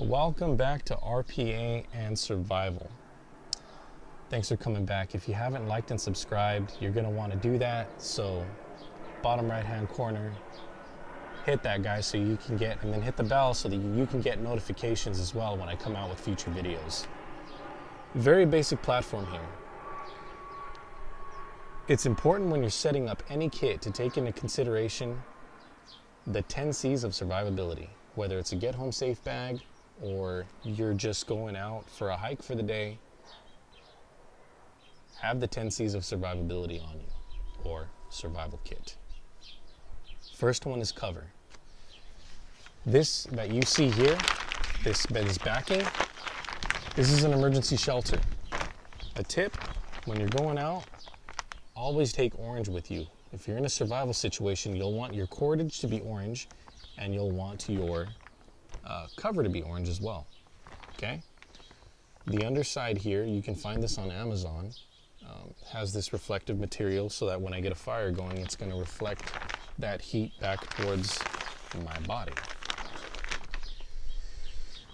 Welcome back to RPA and Survival. Thanks for coming back. If you haven't liked and subscribed, you're going to want to do that. So, bottom right hand corner, hit that guy so you can get, and then hit the bell so that you can get notifications as well when I come out with future videos. Very basic platform here. It's important when you're setting up any kit to take into consideration the 10 C's of survivability, whether it's a get home safe bag or you're just going out for a hike for the day. Have the 10 C's of survivability on you or survival kit. First one is cover. This that you see here, this bed is backing, this is an emergency shelter. A tip, when you're going out, always take orange with you. If you're in a survival situation, you'll want your cordage to be orange and you'll want your uh, cover to be orange as well. Okay? The underside here, you can find this on Amazon, um, has this reflective material so that when I get a fire going, it's going to reflect that heat back towards my body.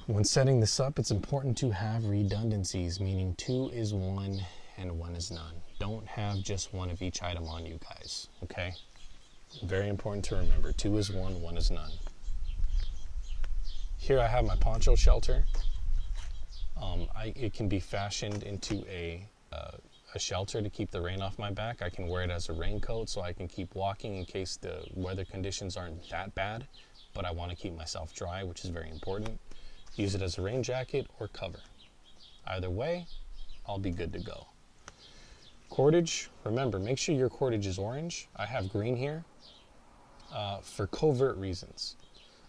When setting this up, it's important to have redundancies, meaning two is one and one is none. Don't have just one of each item on you guys, okay? Very important to remember. Two is one, one is none. Here I have my poncho shelter. Um, I, it can be fashioned into a, uh, a shelter to keep the rain off my back. I can wear it as a raincoat so I can keep walking in case the weather conditions aren't that bad, but I want to keep myself dry, which is very important. Use it as a rain jacket or cover. Either way, I'll be good to go. Cordage, remember, make sure your cordage is orange. I have green here uh, for covert reasons,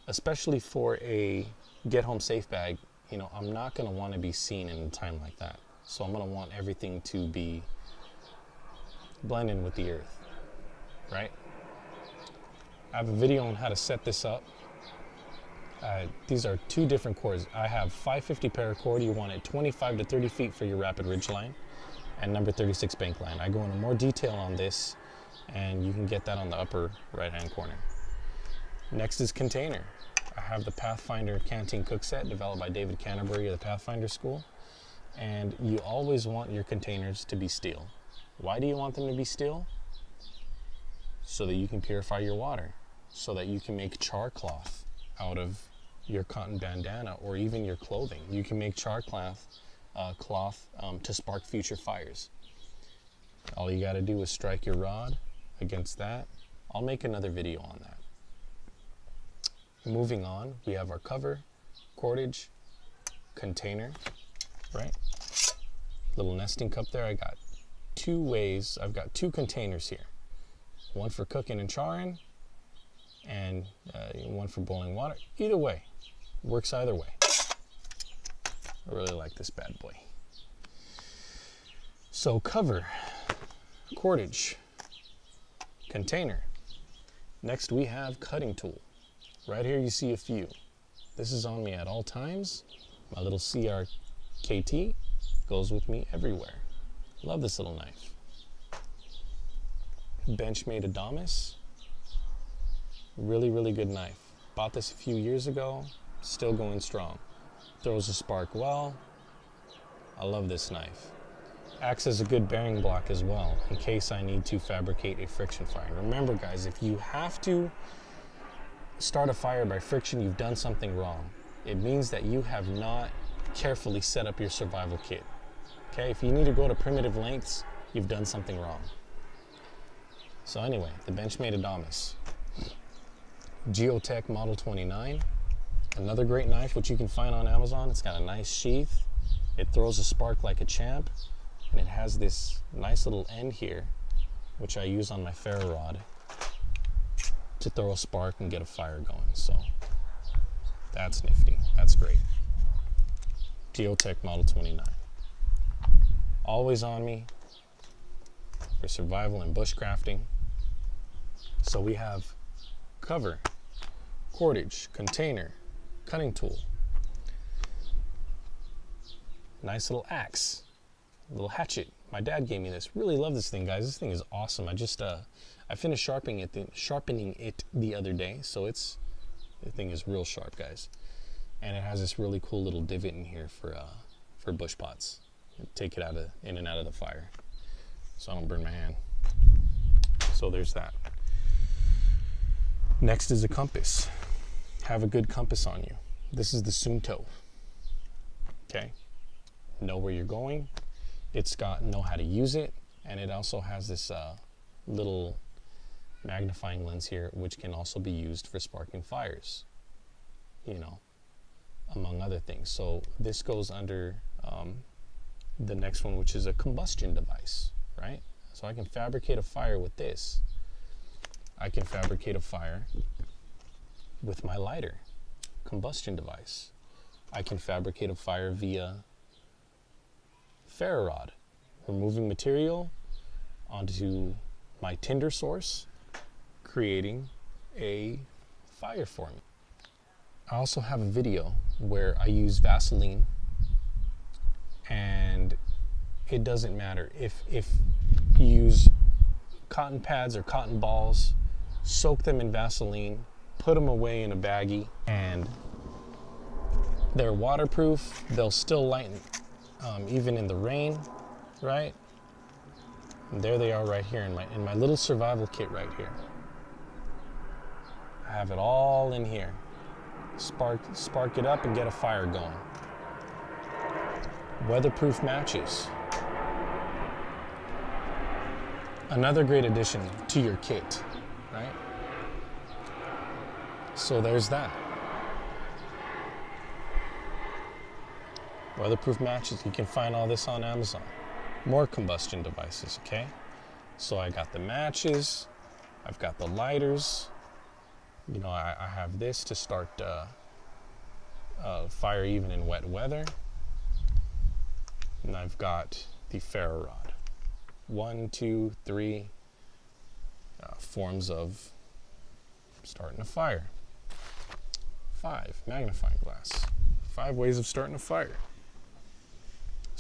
especially for a get home safe bag. You know, I'm not going to want to be seen in a time like that. So I'm going to want everything to be blending with the earth, right? I have a video on how to set this up. Uh, these are two different cords. I have 550 paracord. You want it 25 to 30 feet for your rapid ridge line and number 36 bank line. I go into more detail on this and you can get that on the upper right hand corner. Next is container. I have the Pathfinder Canteen Cook Set developed by David Canterbury of the Pathfinder School. And you always want your containers to be steel. Why do you want them to be steel? So that you can purify your water, so that you can make char cloth out of your cotton bandana or even your clothing. You can make char cloth, uh, cloth um, to spark future fires. All you got to do is strike your rod against that. I'll make another video on that. Moving on, we have our cover, cordage, container, right? Little nesting cup there. I got two ways. I've got two containers here. One for cooking and charring, and uh, one for boiling water. Either way, works either way. I really like this bad boy. So cover, cordage, container. Next we have cutting tool. Right here you see a few. This is on me at all times. My little CRKT goes with me everywhere. Love this little knife. Benchmade Adamas. Really, really good knife. Bought this a few years ago, still going strong. Throws a spark well. I love this knife. Acts as a good bearing block as well, in case I need to fabricate a friction fire. remember guys, if you have to start a fire by friction, you've done something wrong. It means that you have not carefully set up your survival kit. Okay, if you need to go to primitive lengths, you've done something wrong. So anyway, the Benchmade Adamas. Geotech Model 29. Another great knife, which you can find on Amazon. It's got a nice sheath. It throws a spark like a champ. And it has this nice little end here, which I use on my ferro rod to throw a spark and get a fire going. So that's nifty. That's great. Geotech Model 29. Always on me for survival and bushcrafting. So we have cover, cordage, container, cutting tool, nice little axe, little hatchet. My dad gave me this. Really love this thing, guys. This thing is awesome. I just uh, I finished sharpening it, the, sharpening it the other day, so it's the thing is real sharp, guys. and it has this really cool little divot in here for uh, for bush pots. Take it out of in and out of the fire, so I don't burn my hand. So there's that. Next is a compass. Have a good compass on you. This is the Suunto. Okay, know where you're going. It's got know how to use it, and it also has this uh, little magnifying lens here, which can also be used for sparking fires. You know, among other things. So this goes under um, the next one, which is a combustion device, right? So I can fabricate a fire with this. I can fabricate a fire with my lighter, combustion device. I can fabricate a fire via ferro rod, removing material onto my tinder source, creating a fire for me. I also have a video where I use Vaseline and it doesn't matter. If if you use cotton pads or cotton balls soak them in Vaseline put them away in a baggie and they're waterproof they'll still lighten um, even in the rain right and there they are right here in my in my little survival kit right here I have it all in here spark, spark it up and get a fire going. Weatherproof matches. Another great addition to your kit, right? So there's that. Weatherproof matches, you can find all this on Amazon. More combustion devices, okay? So I got the matches, I've got the lighters, you know, I, I have this to start uh, uh, fire even in wet weather. And I've got the ferro rod. One, two, three uh, forms of starting a fire. Five, magnifying glass. Five ways of starting a fire.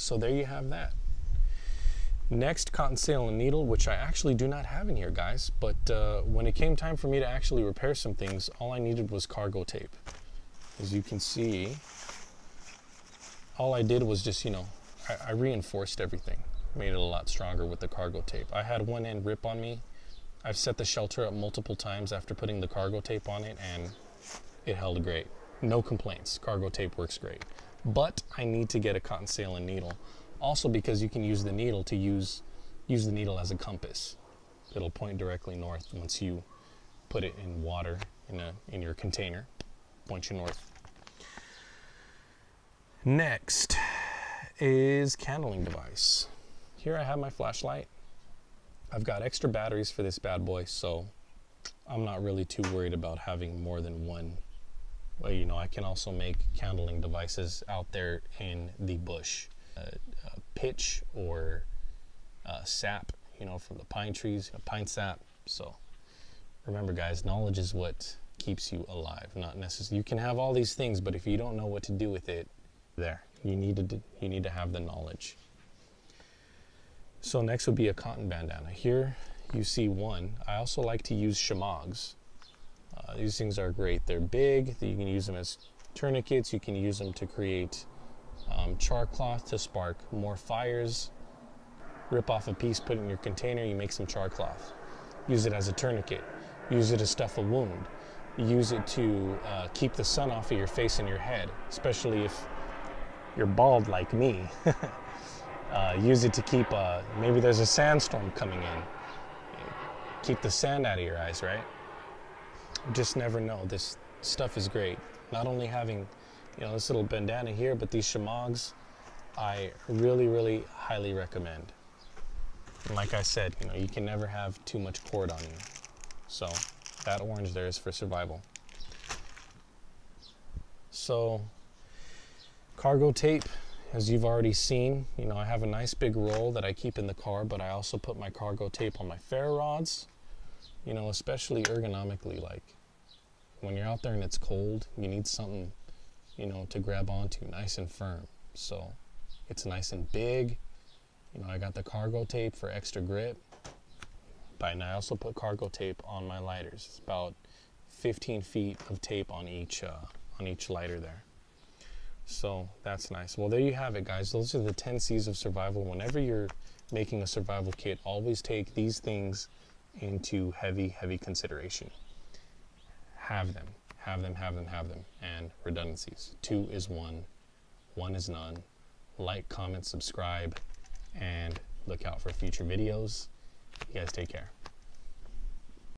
So there you have that. Next, cotton sail and needle, which I actually do not have in here, guys. But uh, when it came time for me to actually repair some things, all I needed was cargo tape. As you can see, all I did was just, you know, I, I reinforced everything. Made it a lot stronger with the cargo tape. I had one end rip on me. I've set the shelter up multiple times after putting the cargo tape on it, and it held great. No complaints. Cargo tape works great. But I need to get a cotton sail and needle also because you can use the needle to use use the needle as a compass. It'll point directly north once you put it in water in a in your container. Point you north. Next is candling device. Here I have my flashlight. I've got extra batteries for this bad boy, so I'm not really too worried about having more than one. Well, you know, I can also make candling devices out there in the bush. Uh, uh, pitch or uh, sap, you know, from the pine trees, pine sap. So remember, guys, knowledge is what keeps you alive. Not necessarily. You can have all these things, but if you don't know what to do with it, there you need to you need to have the knowledge. So next would be a cotton bandana. Here you see one. I also like to use shemaghs. Uh, these things are great. They're big. You can use them as tourniquets. You can use them to create um, char cloth to spark more fires. Rip off a piece, put it in your container, you make some char cloth. Use it as a tourniquet. Use it to stuff a wound. Use it to uh, keep the sun off of your face and your head, especially if you're bald like me. uh, use it to keep, uh, maybe there's a sandstorm coming in. Keep the sand out of your eyes, right? Just never know. This stuff is great. Not only having you know, this little bandana here, but these shemaghs, I really, really highly recommend. And like I said, you know, you can never have too much cord on you. So that orange there is for survival. So cargo tape, as you've already seen, you know, I have a nice big roll that I keep in the car, but I also put my cargo tape on my ferro rods, you know, especially ergonomically, like when you're out there and it's cold, you need something you know, to grab onto nice and firm. So it's nice and big. You know, I got the cargo tape for extra grip. But I also put cargo tape on my lighters. It's about 15 feet of tape on each uh, on each lighter there. So that's nice. Well, there you have it, guys. Those are the 10 C's of survival. Whenever you're making a survival kit, always take these things into heavy, heavy consideration. Have them, have them, have them, have them. And redundancies. Two is one, one is none. Like, comment, subscribe, and look out for future videos. You guys take care.